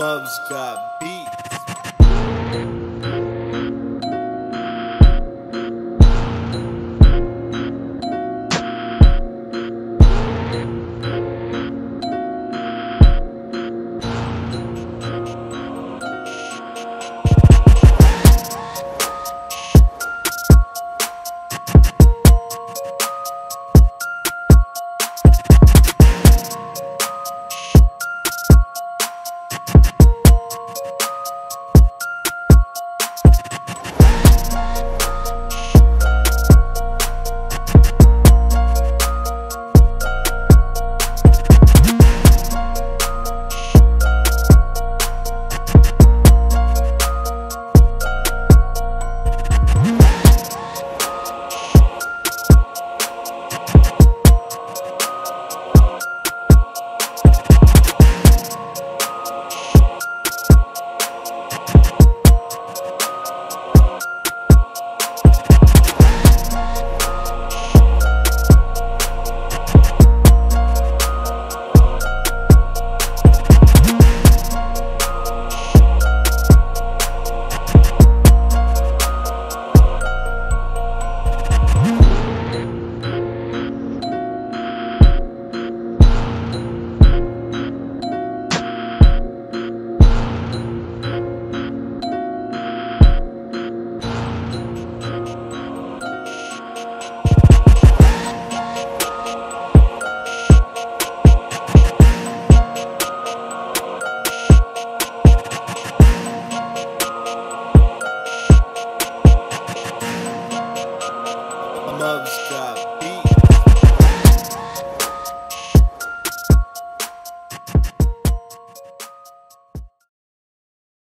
Mubs got beat.